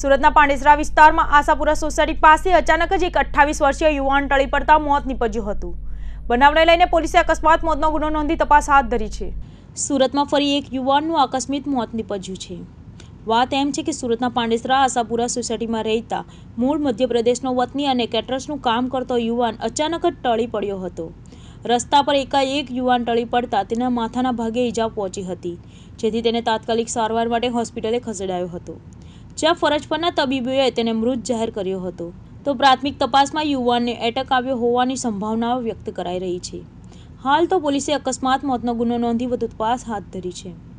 સુરતના પાંડેસરા વિસ્તારમાં આશાપુરા સોસાયટી પાસે અચાનક જ એક અઠ્ઠાવીસ વર્ષીય યુવાન ટળી પડતા મોત નીપજ્યું હતું. બનાવને લઈને પોલીસે અકસ્માત મોતનો ગુનો નોંધી તપાસ હાથ ધરી છે. સુરતમાં ફરી એક યુવાનનું આકસ્મિક મોત નીપજ્યું છે. વાત એમ છે કે સુરતના પાંડેસરા આશાપુરા સોસાયટીમાં રહેતા મૂળ મધ્યપ્રદેશનો વતની અને કેટરર્સનું કામ કરતો યુવાન અચાનક જ ટળી પડ્યો હતો. રસ્તા પર એકાએક યુવાન ટળી પડતા તેના માથાના ભાગે ઈજા પહોંચી હતી, જેથી તેને તાત્કાલિક સારવાર માટે હોસ્પિટલે ખસેડાયો હતો. જ્યાં ફરજ પરના તબીબોએ તેને મૃત જાહેર કર્યો હતો. તો પ્રાથમિક તપાસમાં યુવાનને એટેક આવ્યો હોવાની સંભાવનાઓ વ્યક્ત કરાઈ રહી છે. હાલ તો પોલીસે અકસ્માત, મોતનો ગુનો નોંધી વધુ તપાસ હાથ ધરી છે.